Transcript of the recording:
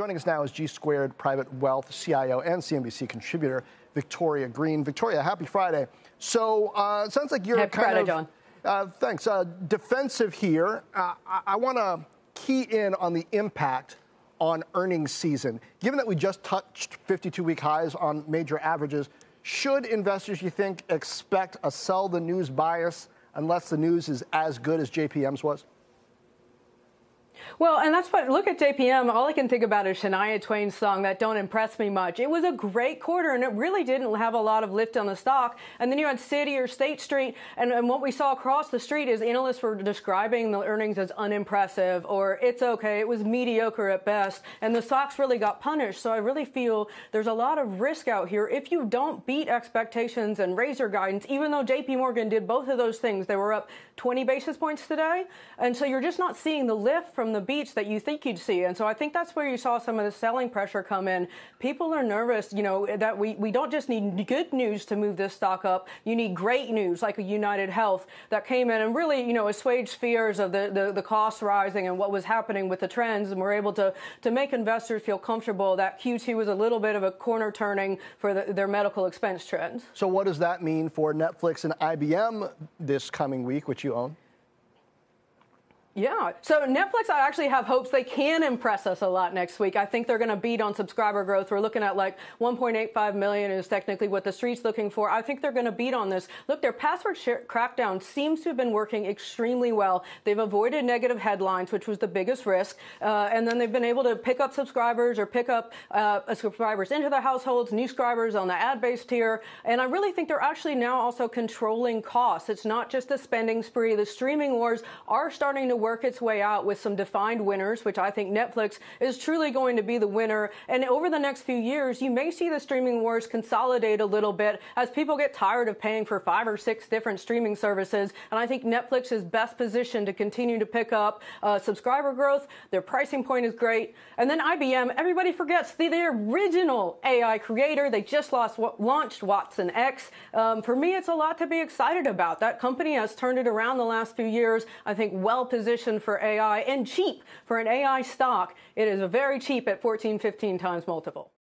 Joining us now is G Squared Private Wealth CIO and CNBC contributor Victoria Greene. Victoria, happy Friday. So uh, it sounds like you're happy kind Friday, of John. Uh, thanks. Uh, defensive here. Uh, I, I want to key in on the impact on earnings season. Given that we just touched 52-week highs on major averages, should investors, you think, expect a sell the news bias unless the news is as good as JPM's was? Well, and that's what, look at JPM. All I can think about is Shania Twain's song, That Don't Impress Me Much. It was a great quarter, and it really didn't have a lot of lift on the stock. And then you had Citi or State Street, and, and what we saw across the street is analysts were describing the earnings as unimpressive or it's okay, it was mediocre at best. And the stocks really got punished. So I really feel there's a lot of risk out here. If you don't beat expectations and raise your guidance, even though JP Morgan did both of those things, they were up 20 basis points today. And so you're just not seeing the lift from the beach that you think you'd see. And so I think that's where you saw some of the selling pressure come in. People are nervous, you know, that we, we don't just need good news to move this stock up. You need great news like a United Health that came in and really, you know, assuaged fears of the, the, the costs rising and what was happening with the trends. And we're able to, to make investors feel comfortable that Q2 was a little bit of a corner turning for the, their medical expense trends. So what does that mean for Netflix and IBM this coming week, which you own? Yeah. So Netflix, I actually have hopes they can impress us a lot next week. I think they're going to beat on subscriber growth. We're looking at like 1.85 million is technically what the street's looking for. I think they're going to beat on this. Look, their password crackdown seems to have been working extremely well. They've avoided negative headlines, which was the biggest risk, uh, and then they've been able to pick up subscribers or pick up uh, subscribers into their households, new subscribers on the ad-based tier. And I really think they're actually now also controlling costs. It's not just a spending spree. The streaming wars are starting to work its way out with some defined winners, which I think Netflix is truly going to be the winner. And over the next few years, you may see the streaming wars consolidate a little bit as people get tired of paying for five or six different streaming services. And I think Netflix is best positioned to continue to pick up uh, subscriber growth. Their pricing point is great. And then IBM, everybody forgets the, the original AI creator. They just lost, launched Watson X. Um, for me, it's a lot to be excited about. That company has turned it around the last few years. I think well positioned position for AI and cheap for an AI stock. It is very cheap at 14, 15 times multiple.